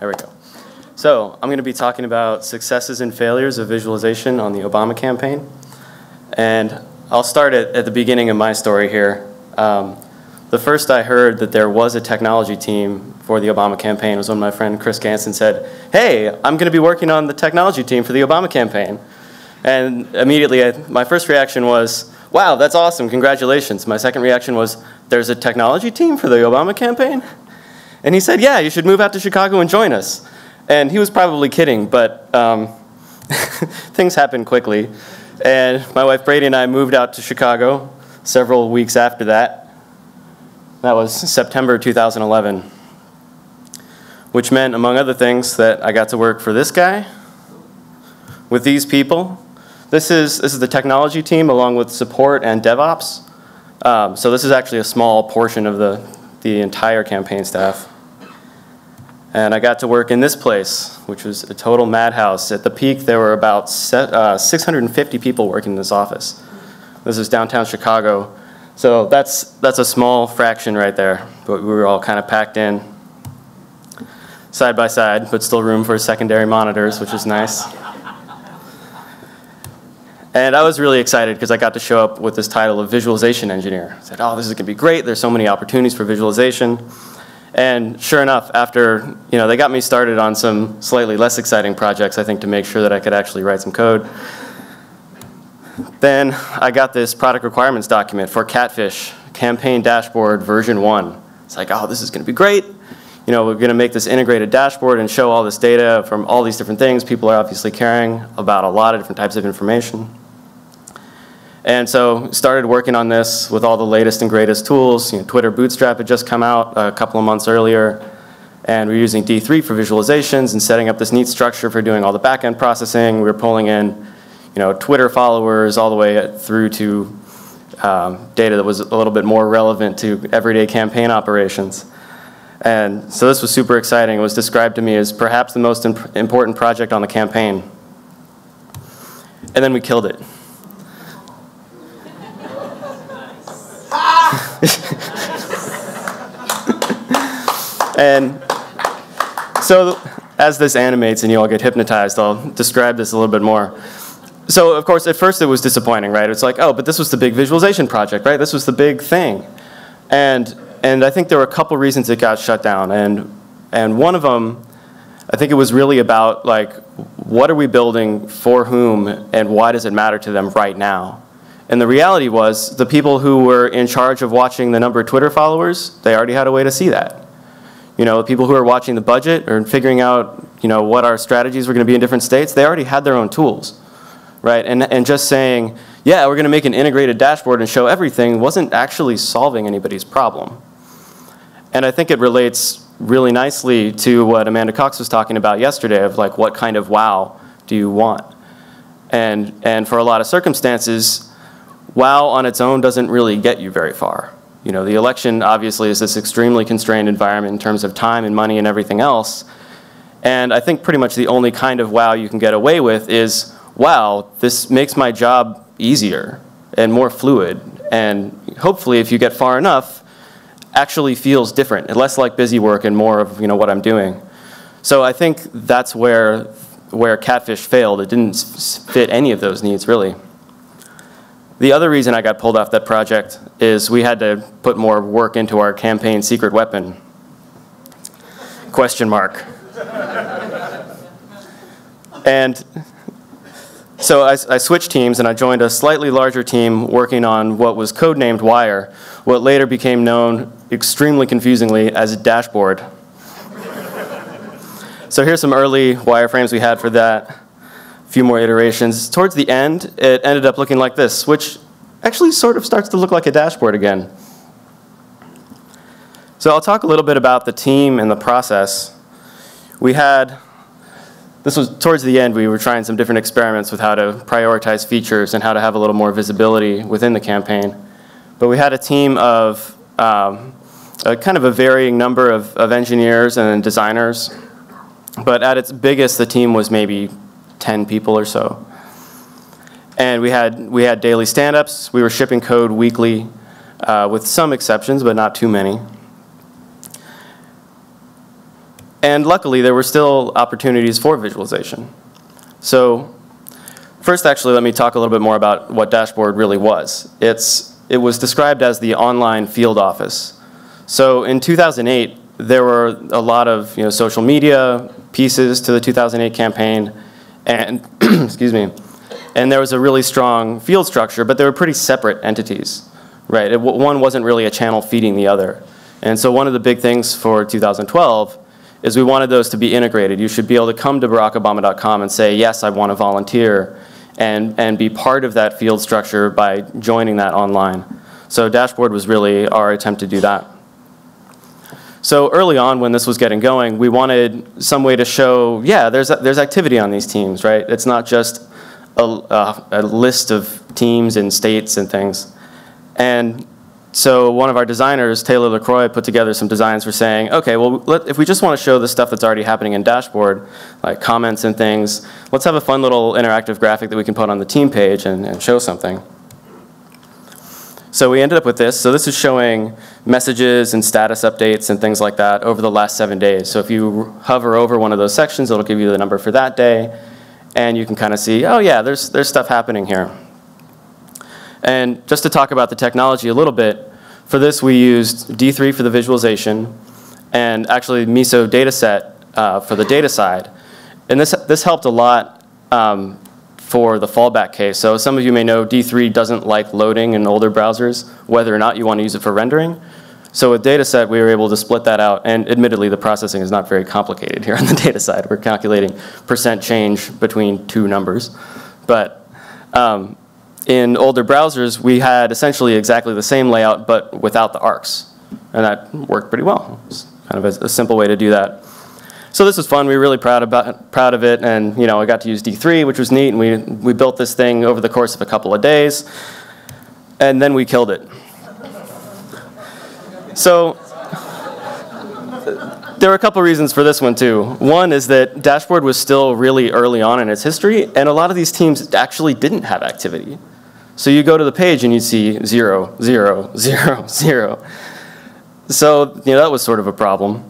There we go. So I'm going to be talking about successes and failures of visualization on the Obama campaign. And I'll start at, at the beginning of my story here. Um, the first I heard that there was a technology team for the Obama campaign was when my friend Chris Gansen said, hey, I'm going to be working on the technology team for the Obama campaign. And immediately, I, my first reaction was, wow, that's awesome, congratulations. My second reaction was, there's a technology team for the Obama campaign? And he said, yeah, you should move out to Chicago and join us. And he was probably kidding, but um, things happened quickly. And my wife Brady and I moved out to Chicago several weeks after that. That was September 2011, which meant, among other things, that I got to work for this guy, with these people. This is, this is the technology team along with support and DevOps. Um, so this is actually a small portion of the, the entire campaign staff. And I got to work in this place, which was a total madhouse. At the peak, there were about uh, 650 people working in this office. This is downtown Chicago. So that's, that's a small fraction right there, but we were all kind of packed in side by side, but still room for secondary monitors, which is nice. And I was really excited because I got to show up with this title of visualization engineer. I said, oh, this is going to be great. There's so many opportunities for visualization. And sure enough, after you know, they got me started on some slightly less exciting projects, I think, to make sure that I could actually write some code. Then I got this product requirements document for Catfish campaign dashboard version one. It's like, oh, this is going to be great. You know, we're going to make this integrated dashboard and show all this data from all these different things. People are obviously caring about a lot of different types of information. And so started working on this with all the latest and greatest tools. You know, Twitter Bootstrap had just come out a couple of months earlier. And we are using D3 for visualizations and setting up this neat structure for doing all the backend processing. We were pulling in you know, Twitter followers all the way through to um, data that was a little bit more relevant to everyday campaign operations. And so this was super exciting. It was described to me as perhaps the most imp important project on the campaign. And then we killed it. and so as this animates and you all get hypnotized, I'll describe this a little bit more. So of course, at first it was disappointing, right? It's like, oh, but this was the big visualization project, right? This was the big thing. And, and I think there were a couple reasons it got shut down. And, and one of them, I think it was really about like, what are we building for whom and why does it matter to them right now? And the reality was the people who were in charge of watching the number of Twitter followers, they already had a way to see that. You know, people who are watching the budget or figuring out, you know, what our strategies were going to be in different states, they already had their own tools, right? And, and just saying, yeah, we're going to make an integrated dashboard and show everything wasn't actually solving anybody's problem. And I think it relates really nicely to what Amanda Cox was talking about yesterday of like, what kind of wow do you want? And, and for a lot of circumstances, WoW on its own doesn't really get you very far. You know, the election obviously is this extremely constrained environment in terms of time and money and everything else. And I think pretty much the only kind of wow you can get away with is, wow, this makes my job easier and more fluid. And hopefully if you get far enough, actually feels different and less like busy work and more of you know, what I'm doing. So I think that's where, where Catfish failed. It didn't fit any of those needs really. The other reason I got pulled off that project is we had to put more work into our campaign secret weapon. Question mark. and so I, I, switched teams and I joined a slightly larger team working on what was codenamed Wire, what later became known extremely confusingly as Dashboard. so here's some early wireframes we had for that few more iterations. Towards the end, it ended up looking like this, which actually sort of starts to look like a dashboard again. So I'll talk a little bit about the team and the process. We had, this was towards the end, we were trying some different experiments with how to prioritize features and how to have a little more visibility within the campaign. But we had a team of um, a kind of a varying number of, of engineers and designers. But at its biggest, the team was maybe 10 people or so. And we had, we had daily stand-ups. We were shipping code weekly uh, with some exceptions, but not too many. And luckily, there were still opportunities for visualization. So first, actually, let me talk a little bit more about what Dashboard really was. It's, it was described as the online field office. So in 2008, there were a lot of you know, social media pieces to the 2008 campaign, and excuse me, and there was a really strong field structure, but they were pretty separate entities, right? It, one wasn't really a channel feeding the other. And so one of the big things for 2012 is we wanted those to be integrated. You should be able to come to barackobama.com and say, yes, I want to volunteer, and, and be part of that field structure by joining that online. So Dashboard was really our attempt to do that. So early on when this was getting going, we wanted some way to show, yeah, there's, there's activity on these teams, right? It's not just a, a, a list of teams and states and things. And so one of our designers, Taylor LaCroix, put together some designs for saying, okay, well, let, if we just want to show the stuff that's already happening in Dashboard, like comments and things, let's have a fun little interactive graphic that we can put on the team page and, and show something. So we ended up with this. So this is showing messages and status updates and things like that over the last seven days. So if you hover over one of those sections, it'll give you the number for that day. And you can kind of see, oh yeah, there's, there's stuff happening here. And just to talk about the technology a little bit, for this we used D3 for the visualization and actually Miso dataset uh, for the data side. And this, this helped a lot um, for the fallback case. So some of you may know D3 doesn't like loading in older browsers, whether or not you want to use it for rendering. So with dataset, we were able to split that out, and admittedly, the processing is not very complicated here on the data side. We're calculating percent change between two numbers. But um, in older browsers, we had essentially exactly the same layout, but without the arcs. And that worked pretty well. It's kind of a, a simple way to do that. So this was fun. We were really proud about proud of it, and you know, I got to use D3, which was neat. And we we built this thing over the course of a couple of days, and then we killed it. So there are a couple reasons for this one too. One is that Dashboard was still really early on in its history, and a lot of these teams actually didn't have activity. So you go to the page and you see zero, zero, zero, zero. So you know, that was sort of a problem.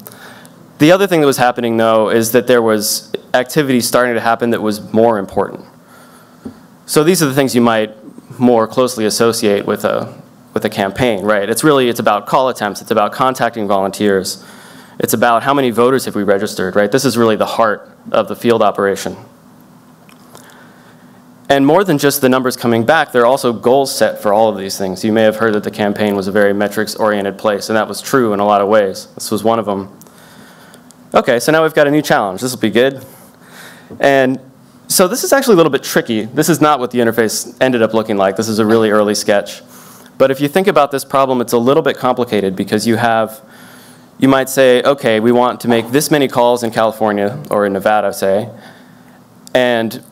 The other thing that was happening though is that there was activity starting to happen that was more important. So these are the things you might more closely associate with a, with a campaign, right? It's really, it's about call attempts, it's about contacting volunteers, it's about how many voters have we registered, right? This is really the heart of the field operation. And more than just the numbers coming back, there are also goals set for all of these things. You may have heard that the campaign was a very metrics-oriented place, and that was true in a lot of ways. This was one of them. Okay, so now we've got a new challenge. This will be good. And so this is actually a little bit tricky. This is not what the interface ended up looking like. This is a really early sketch. But if you think about this problem, it's a little bit complicated because you have, you might say, okay, we want to make this many calls in California or in Nevada, say, and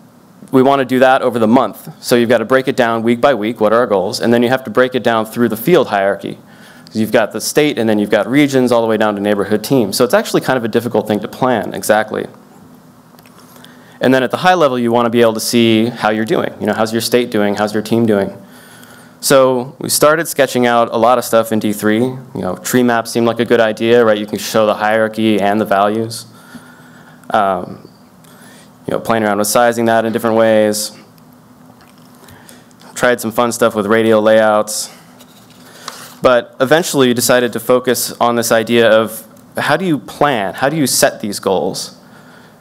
we want to do that over the month. So you've got to break it down week by week, what are our goals, and then you have to break it down through the field hierarchy. You've got the state, and then you've got regions all the way down to neighborhood teams. So it's actually kind of a difficult thing to plan, exactly. And then at the high level, you want to be able to see how you're doing. You know, how's your state doing? How's your team doing? So we started sketching out a lot of stuff in D3. You know, tree maps seemed like a good idea, right? You can show the hierarchy and the values. Um, you know, playing around with sizing that in different ways. Tried some fun stuff with radial layouts. But eventually decided to focus on this idea of how do you plan? How do you set these goals?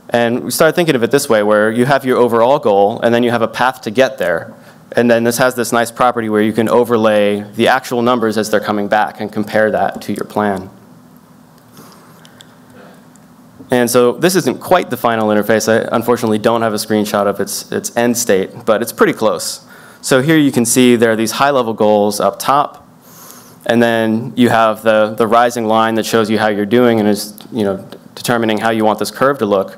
And we started thinking of it this way, where you have your overall goal, and then you have a path to get there. And then this has this nice property where you can overlay the actual numbers as they're coming back and compare that to your plan. And so this isn't quite the final interface. I unfortunately don't have a screenshot of its, its end state, but it's pretty close. So here you can see there are these high-level goals up top, and then you have the, the rising line that shows you how you're doing and is you know, determining how you want this curve to look.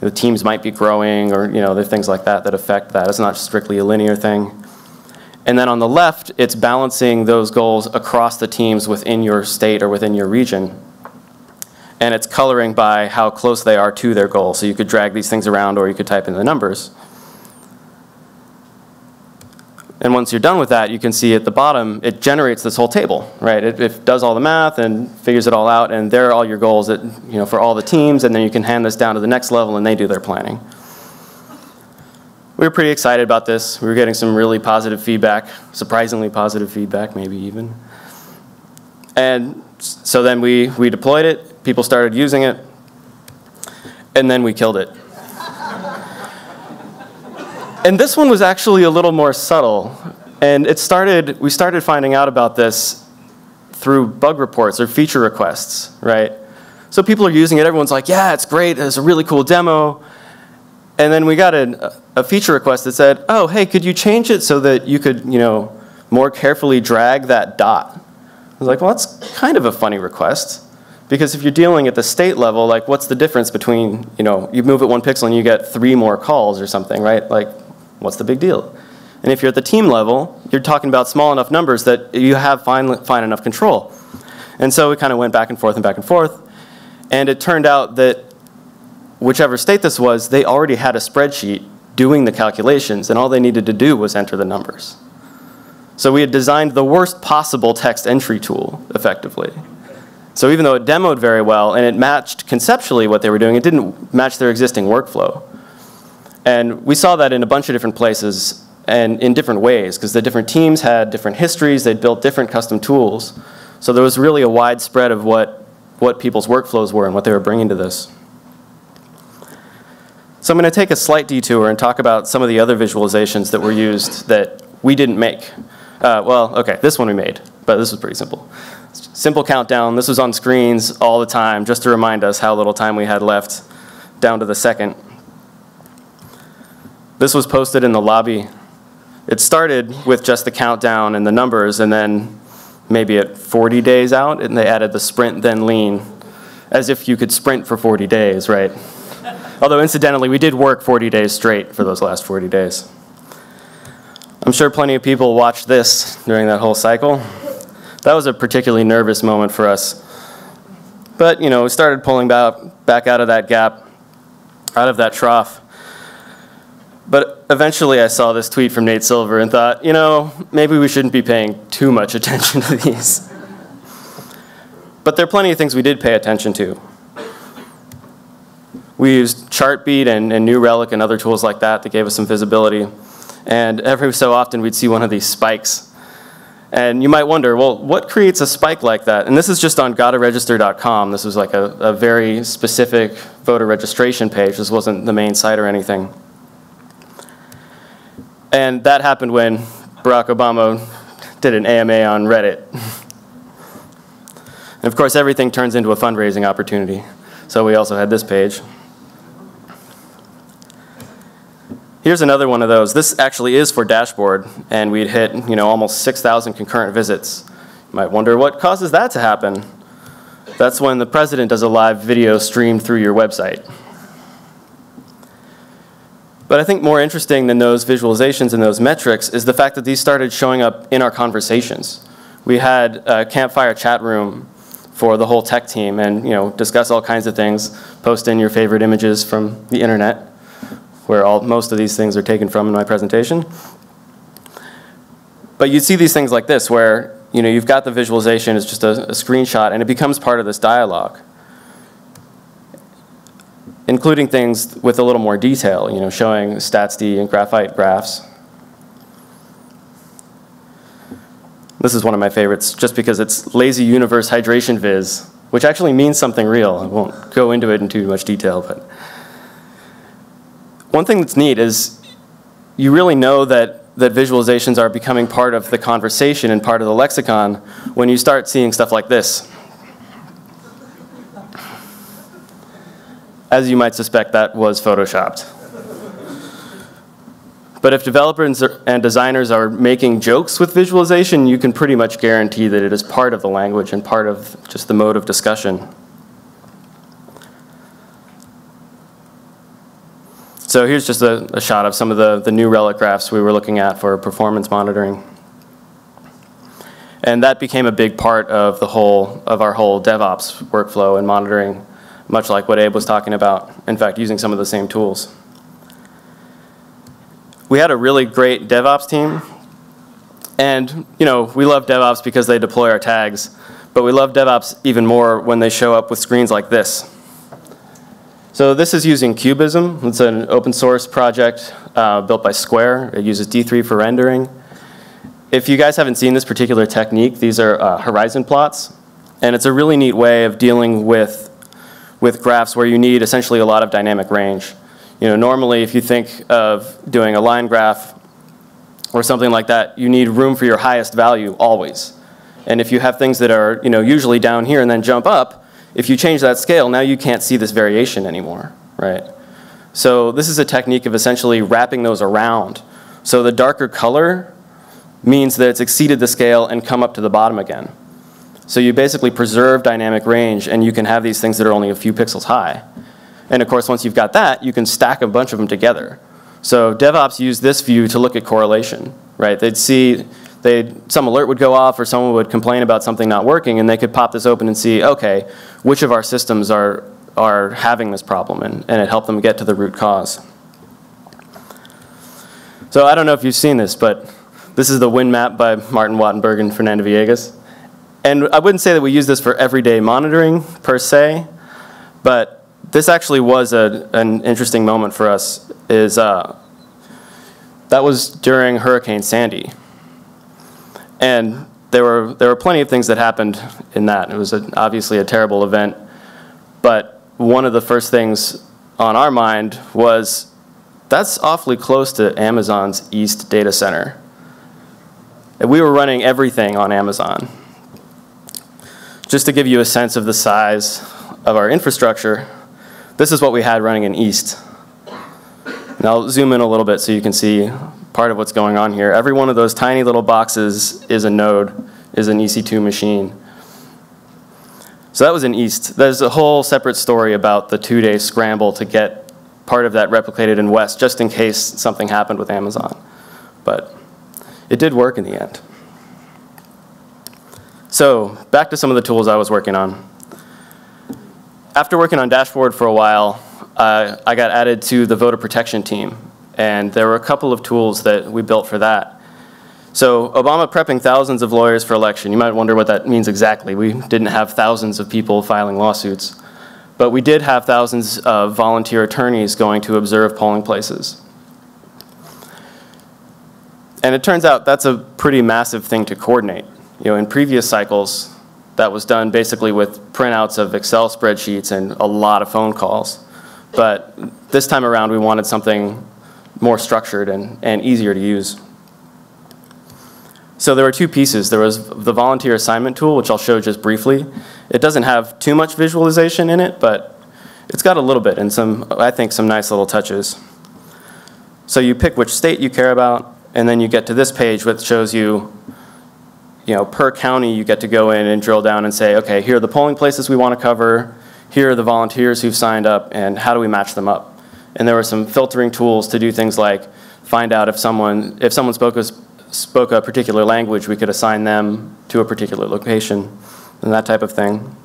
The teams might be growing or you know, there are things like that that affect that. It's not strictly a linear thing. And then on the left, it's balancing those goals across the teams within your state or within your region and it's coloring by how close they are to their goal. So you could drag these things around or you could type in the numbers. And once you're done with that, you can see at the bottom, it generates this whole table, right? It, it, does all the math and figures it all out, and there are all your goals that, you know, for all the teams, and then you can hand this down to the next level and they do their planning. We were pretty excited about this. We were getting some really positive feedback, surprisingly positive feedback, maybe even. And so then we, we deployed it, people started using it, and then we killed it. And this one was actually a little more subtle. And it started, we started finding out about this through bug reports or feature requests, right? So people are using it, everyone's like, yeah, it's great, it's a really cool demo. And then we got a, a feature request that said, oh, hey, could you change it so that you could, you know, more carefully drag that dot? I was like, well, that's kind of a funny request. Because if you're dealing at the state level, like what's the difference between, you know, you move it one pixel and you get three more calls or something, right? Like, what's the big deal? And if you're at the team level, you're talking about small enough numbers that you have fine, fine enough control. And so we kind of went back and forth and back and forth. And it turned out that whichever state this was, they already had a spreadsheet doing the calculations, and all they needed to do was enter the numbers. So we had designed the worst possible text entry tool, effectively. So even though it demoed very well and it matched conceptually what they were doing, it didn't match their existing workflow. And we saw that in a bunch of different places and in different ways, because the different teams had different histories, they'd built different custom tools. So there was really a wide spread of what, what people's workflows were and what they were bringing to this. So I'm going to take a slight detour and talk about some of the other visualizations that were used that we didn't make. Uh, well, okay, this one we made, but this was pretty simple. Simple countdown. This was on screens all the time just to remind us how little time we had left down to the second. This was posted in the lobby. It started with just the countdown and the numbers, and then maybe at 40 days out, and they added the sprint then lean, as if you could sprint for 40 days, right? Although incidentally, we did work 40 days straight for those last 40 days. I'm sure plenty of people watched this during that whole cycle. That was a particularly nervous moment for us. But, you know, we started pulling back, back out of that gap, out of that trough. But eventually I saw this tweet from Nate Silver and thought, you know, maybe we shouldn't be paying too much attention to these. But there are plenty of things we did pay attention to. We used Chartbeat and, and New Relic and other tools like that that gave us some visibility. And every so often we'd see one of these spikes. And you might wonder, well, what creates a spike like that? And this is just on gottaregister.com. This was like a, a very specific voter registration page. This wasn't the main site or anything. And that happened when Barack Obama did an AMA on Reddit. and of course, everything turns into a fundraising opportunity. So we also had this page. Here's another one of those. This actually is for dashboard, and we'd hit you know almost 6,000 concurrent visits. You might wonder what causes that to happen. That's when the president does a live video streamed through your website. But I think more interesting than those visualizations and those metrics is the fact that these started showing up in our conversations. We had a campfire chat room for the whole tech team and you know discuss all kinds of things, post in your favorite images from the internet where all, most of these things are taken from in my presentation. But you see these things like this where you know, you've got the visualization, it's just a, a screenshot, and it becomes part of this dialogue including things with a little more detail, you know, showing StatsD and graphite graphs. This is one of my favorites just because it's lazy universe hydration viz, which actually means something real. I won't go into it in too much detail, but one thing that's neat is you really know that, that visualizations are becoming part of the conversation and part of the lexicon when you start seeing stuff like this. As you might suspect, that was photoshopped. But if developers and designers are making jokes with visualization, you can pretty much guarantee that it is part of the language and part of just the mode of discussion. So here's just a, a, shot of some of the, the New Relic graphs we were looking at for performance monitoring. And that became a big part of the whole of our whole DevOps workflow and monitoring, much like what Abe was talking about. In fact, using some of the same tools. We had a really great DevOps team, And, you know, we love DevOps because they deploy our tags, but we love DevOps even more when they show up with screens like this. So this is using Cubism. It's an open source project uh, built by Square. It uses D3 for rendering. If you guys haven't seen this particular technique, these are uh, horizon plots. And it's a really neat way of dealing with, with graphs where you need essentially a lot of dynamic range. You know, normally if you think of doing a line graph or something like that, you need room for your highest value always. And if you have things that are, you know, usually down here and then jump up, if you change that scale, now you can't see this variation anymore, right? So this is a technique of essentially wrapping those around. So the darker color means that it's exceeded the scale and come up to the bottom again. So you basically preserve dynamic range and you can have these things that are only a few pixels high. And of course, once you've got that, you can stack a bunch of them together. So DevOps use this view to look at correlation, right? They'd see they'd, some alert would go off or someone would complain about something not working and they could pop this open and see, okay, which of our systems are, are having this problem and, and it helped them get to the root cause. So I don't know if you've seen this, but this is the wind map by Martin Wattenberg and Fernanda Viégas. And I wouldn't say that we use this for everyday monitoring per se, but this actually was a, an interesting moment for us is uh, that was during Hurricane Sandy. And there were, there were plenty of things that happened in that. It was a, obviously a terrible event. But one of the first things on our mind was that's awfully close to Amazon's East data center. And we were running everything on Amazon. Just to give you a sense of the size of our infrastructure, this is what we had running in East. And I'll zoom in a little bit so you can see part of what's going on here. Every one of those tiny little boxes is a node, is an EC2 machine. So that was in East. There's a whole separate story about the two-day scramble to get part of that replicated in West, just in case something happened with Amazon. But it did work in the end. So back to some of the tools I was working on. After working on Dashboard for a while, uh, I got added to the voter protection team. And there were a couple of tools that we built for that. So Obama prepping thousands of lawyers for election. You might wonder what that means exactly. We didn't have thousands of people filing lawsuits. But we did have thousands of volunteer attorneys going to observe polling places. And it turns out that's a pretty massive thing to coordinate. You know, in previous cycles, that was done basically with printouts of Excel spreadsheets and a lot of phone calls. But this time around, we wanted something more structured and, and easier to use. So there were two pieces. There was the volunteer assignment tool, which I'll show just briefly. It doesn't have too much visualization in it, but it's got a little bit and some, I think, some nice little touches. So you pick which state you care about, and then you get to this page which shows you, you know, per county you get to go in and drill down and say, okay, here are the polling places we want to cover, here are the volunteers who've signed up, and how do we match them up? And there were some filtering tools to do things like find out if someone, if someone spoke a, spoke a particular language, we could assign them to a particular location and that type of thing.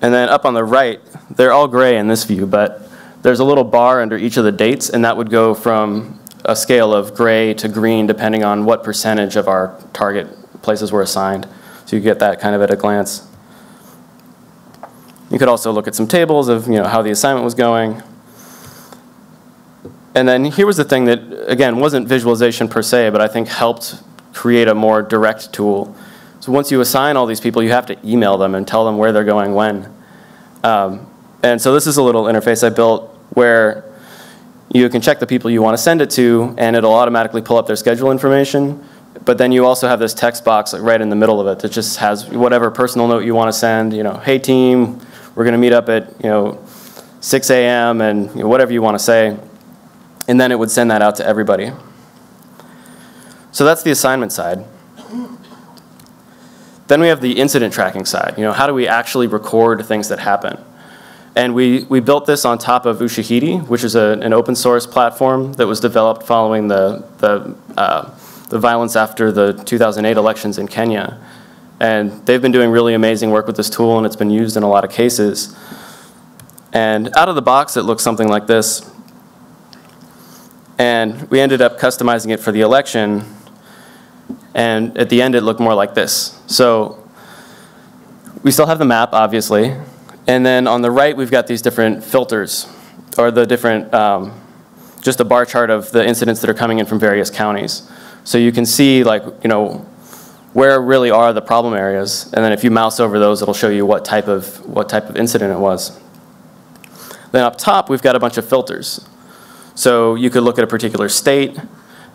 And then up on the right, they're all gray in this view, but there's a little bar under each of the dates, and that would go from a scale of gray to green depending on what percentage of our target places were assigned. So you get that kind of at a glance. You could also look at some tables of you know, how the assignment was going. And then here was the thing that, again, wasn't visualization per se, but I think helped create a more direct tool. So once you assign all these people, you have to email them and tell them where they're going when. Um, and so this is a little interface I built where you can check the people you want to send it to, and it'll automatically pull up their schedule information. But then you also have this text box right in the middle of it that just has whatever personal note you want to send. You know, hey team, we're going to meet up at you know 6 a.m. and you know, whatever you want to say, and then it would send that out to everybody. So that's the assignment side. Then we have the incident tracking side. You know, how do we actually record things that happen? And we, we built this on top of Ushahidi, which is a, an open source platform that was developed following the, the, uh, the violence after the 2008 elections in Kenya. And they've been doing really amazing work with this tool, and it's been used in a lot of cases. And out of the box, it looks something like this. And we ended up customizing it for the election. And at the end, it looked more like this. So we still have the map, obviously. And then on the right, we've got these different filters, or the different, um, just a bar chart of the incidents that are coming in from various counties. So you can see, like, you know, where really are the problem areas. And then if you mouse over those, it'll show you what type of, what type of incident it was. Then up top, we've got a bunch of filters. So you could look at a particular state.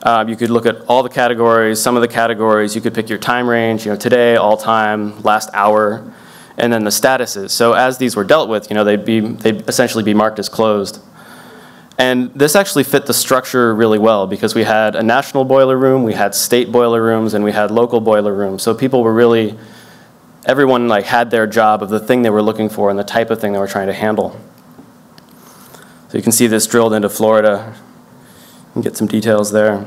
Um, you could look at all the categories, some of the categories. You could pick your time range, you know, today, all time, last hour, and then the statuses. So as these were dealt with, you know, they'd, be, they'd essentially be marked as closed. And this actually fit the structure really well because we had a national boiler room, we had state boiler rooms, and we had local boiler rooms. So people were really, everyone like had their job of the thing they were looking for and the type of thing they were trying to handle. So you can see this drilled into Florida. and get some details there.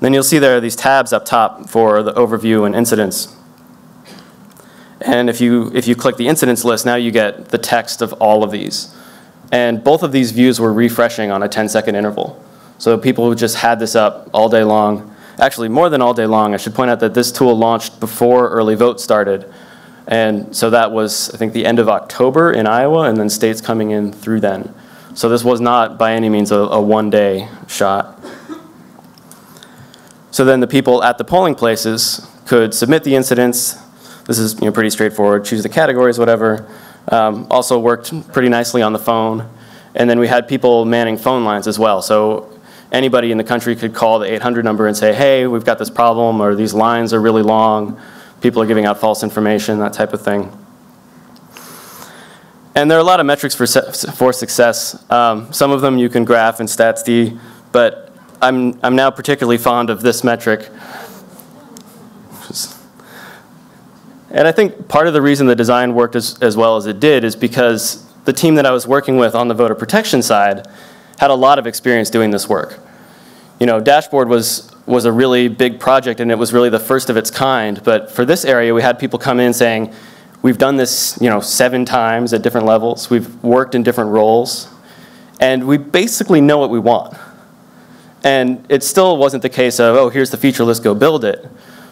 Then you'll see there are these tabs up top for the overview and incidents. And if you, if you click the incidents list, now you get the text of all of these. And both of these views were refreshing on a 10 second interval. So people who just had this up all day long, actually more than all day long, I should point out that this tool launched before early vote started. And so that was, I think, the end of October in Iowa, and then states coming in through then. So this was not by any means a, a one day shot. So then the people at the polling places could submit the incidents. This is you know, pretty straightforward, choose the categories, whatever. Um, also worked pretty nicely on the phone. And then we had people manning phone lines as well. So anybody in the country could call the 800 number and say, hey, we've got this problem, or these lines are really long people are giving out false information, that type of thing. And there are a lot of metrics for, for success. Um, some of them you can graph in StatsD, but I'm, I'm now particularly fond of this metric. And I think part of the reason the design worked as, as well as it did is because the team that I was working with on the voter protection side had a lot of experience doing this work. You know, Dashboard was was a really big project and it was really the first of its kind. But for this area, we had people come in saying, we've done this you know, seven times at different levels. We've worked in different roles. And we basically know what we want. And it still wasn't the case of, oh, here's the feature, let's go build it.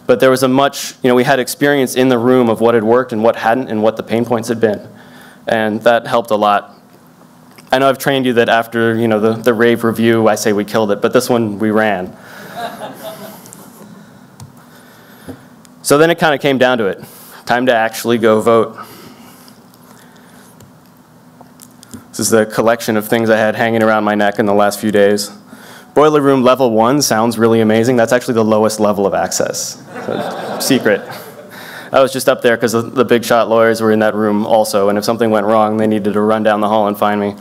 But there was a much, you know, we had experience in the room of what had worked and what hadn't and what the pain points had been. And that helped a lot. I know I've trained you that after, you know, the, the rave review, I say we killed it, but this one we ran. So then it kind of came down to it. Time to actually go vote. This is the collection of things I had hanging around my neck in the last few days. Boiler room level one sounds really amazing. That's actually the lowest level of access. So, secret. I was just up there because the big shot lawyers were in that room also, and if something went wrong, they needed to run down the hall and find me.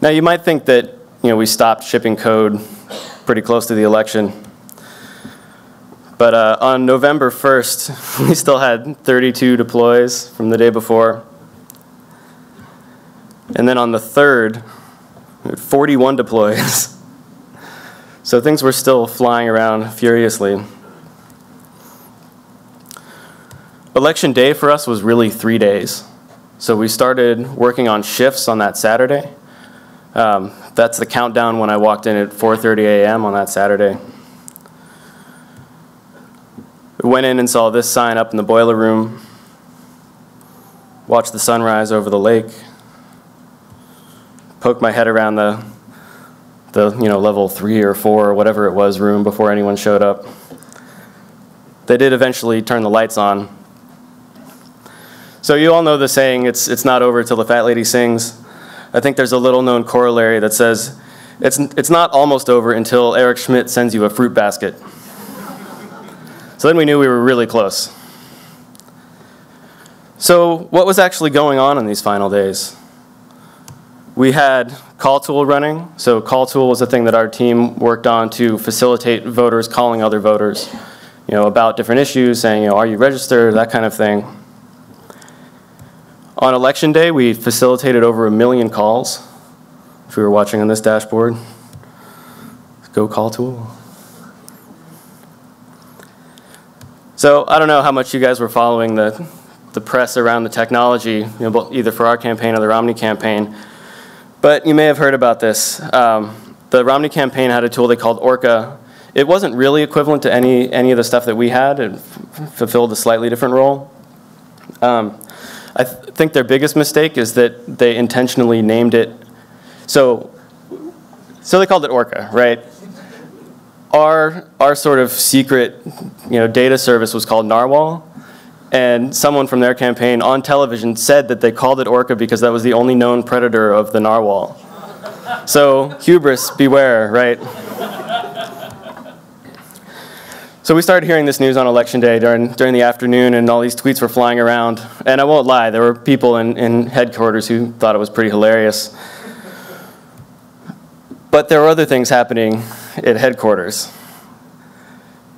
Now you might think that you know we stopped shipping code pretty close to the election. But uh, on November 1st, we still had 32 deploys from the day before. And then on the 3rd, 41 deploys. so things were still flying around furiously. Election day for us was really three days. So we started working on shifts on that Saturday. Um, that's the countdown when I walked in at 4.30 a.m. on that Saturday. We went in and saw this sign up in the boiler room, watched the sunrise over the lake, poked my head around the, the you know, level three or four or whatever it was room before anyone showed up. They did eventually turn the lights on. So you all know the saying, it's, it's not over till the fat lady sings. I think there's a little known corollary that says, it's, it's not almost over until Eric Schmidt sends you a fruit basket. So then we knew we were really close. So what was actually going on in these final days? We had Call Tool running. So Call Tool was a thing that our team worked on to facilitate voters calling other voters, you know, about different issues, saying, you know, are you registered, that kind of thing. On election day, we facilitated over a million calls. If you were watching on this dashboard, go Call Tool. So I don't know how much you guys were following the, the press around the technology, you know, either for our campaign or the Romney campaign. But you may have heard about this. Um, the Romney campaign had a tool they called Orca. It wasn't really equivalent to any, any of the stuff that we had. It fulfilled a slightly different role. Um, I th- think their biggest mistake is that they intentionally named it. So, so they called it Orca, right? Our, our sort of secret you know, data service was called Narwhal. And someone from their campaign on television said that they called it Orca because that was the only known predator of the narwhal. So, hubris, beware, right? So we started hearing this news on election day during, during the afternoon, and all these tweets were flying around. And I won't lie, there were people in, in headquarters who thought it was pretty hilarious. But there were other things happening at headquarters.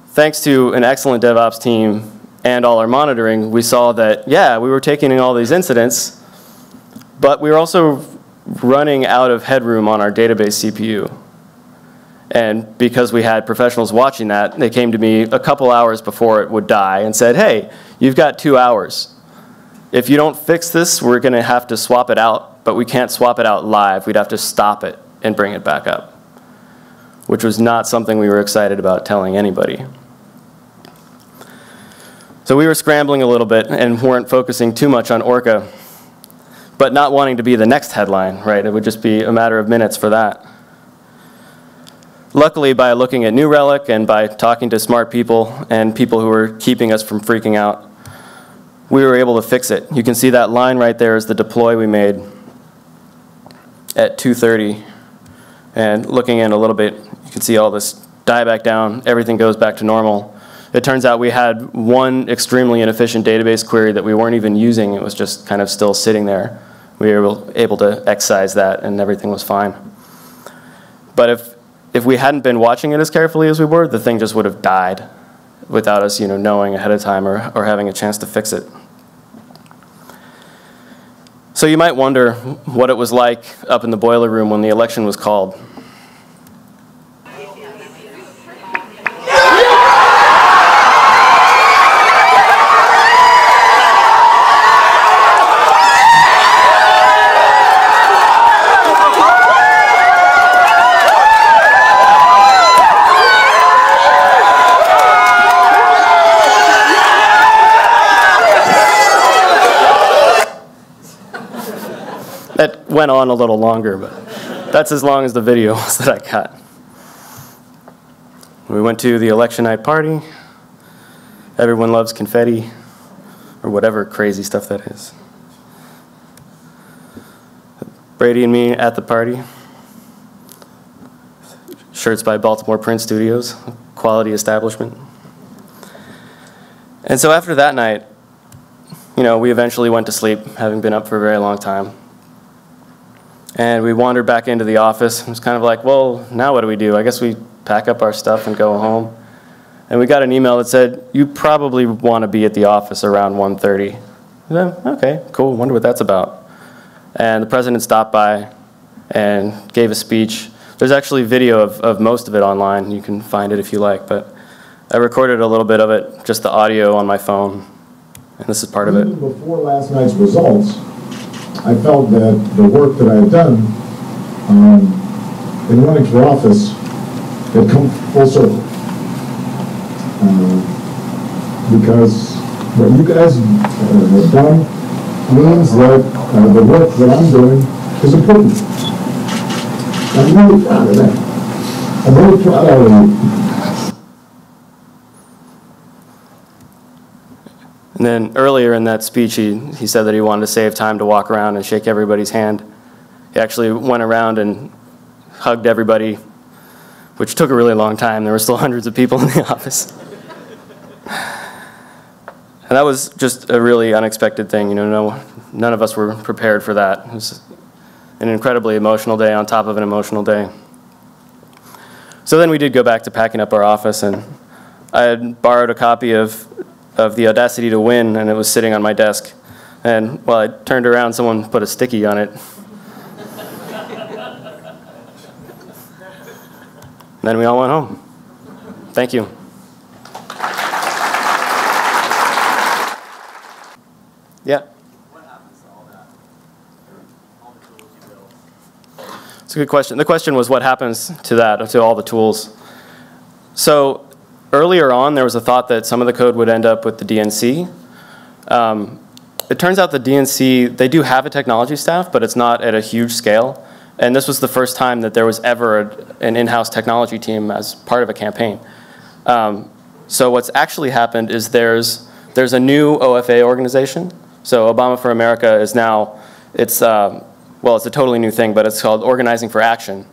Thanks to an excellent DevOps team and all our monitoring, we saw that, yeah, we were taking in all these incidents, but we were also running out of headroom on our database CPU. And because we had professionals watching that, they came to me a couple hours before it would die and said, hey, you've got two hours. If you don't fix this, we're going to have to swap it out, but we can't swap it out live. We'd have to stop it and bring it back up, which was not something we were excited about telling anybody. So we were scrambling a little bit and weren't focusing too much on Orca, but not wanting to be the next headline, right? It would just be a matter of minutes for that. Luckily, by looking at New Relic and by talking to smart people and people who were keeping us from freaking out, we were able to fix it. You can see that line right there is the deploy we made at 2.30. And looking in a little bit, you can see all this die back down, everything goes back to normal. It turns out we had one extremely inefficient database query that we weren't even using. It was just kind of still sitting there. We were able to excise that and everything was fine. But if if we hadn't been watching it as carefully as we were, the thing just would have died without us, you know, knowing ahead of time or, or having a chance to fix it. So you might wonder what it was like up in the boiler room when the election was called. that went on a little longer, but that's as long as the video was that I got. We went to the election night party. Everyone loves confetti, or whatever crazy stuff that is. Brady and me at the party. Shirts by Baltimore Print Studios, quality establishment. And so after that night, you know, we eventually went to sleep, having been up for a very long time. And we wandered back into the office. It was kind of like, well, now what do we do? I guess we pack up our stuff and go home. And we got an email that said, you probably want to be at the office around 1.30. Then, okay, cool, wonder what that's about. And the president stopped by and gave a speech. There's actually video of, of most of it online. You can find it if you like. But I recorded a little bit of it, just the audio on my phone. And this is part of it. Before last night's results, I felt that the work that I had done um, in running for office had come full circle. Uh, because what you guys uh, have done means that uh, the work that I'm doing is important. I'm really proud of that. I'm really proud of you. And then earlier in that speech, he, he said that he wanted to save time to walk around and shake everybody's hand. He actually went around and hugged everybody, which took a really long time. There were still hundreds of people in the office. And that was just a really unexpected thing. You know, no, none of us were prepared for that. It was an incredibly emotional day on top of an emotional day. So then we did go back to packing up our office, and I had borrowed a copy of of the Audacity to Win, and it was sitting on my desk. And while I turned around, someone put a sticky on it. then we all went home. Thank you. Yeah. What happens to all that? All the tools you built? It's a good question. The question was what happens to that, to all the tools? So earlier on, there was a thought that some of the code would end up with the DNC. Um, it turns out the DNC, they do have a technology staff, but it's not at a huge scale. And this was the first time that there was ever a, an in-house technology team as part of a campaign. Um, so what's actually happened is there's, there's a new OFA organization. So Obama for America is now, it's, um, well, it's a totally new thing, but it's called Organizing for Action.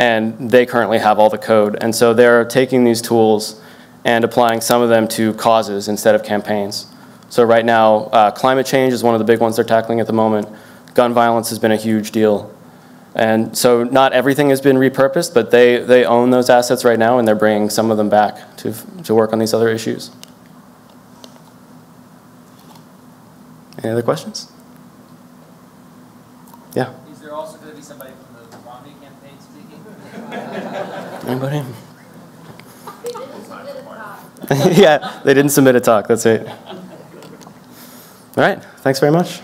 And they currently have all the code. And so they're taking these tools and applying some of them to causes instead of campaigns. So right now, uh, climate change is one of the big ones they're tackling at the moment. Gun violence has been a huge deal. And so not everything has been repurposed, but they, they own those assets right now and they're bringing some of them back to, to work on these other issues. Any other questions? Yeah. Is there also going to be somebody from the Romney campaign speaking? Anybody? yeah, they didn't submit a talk. That's it. All right. Thanks very much.